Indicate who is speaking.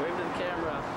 Speaker 1: Wave to the camera.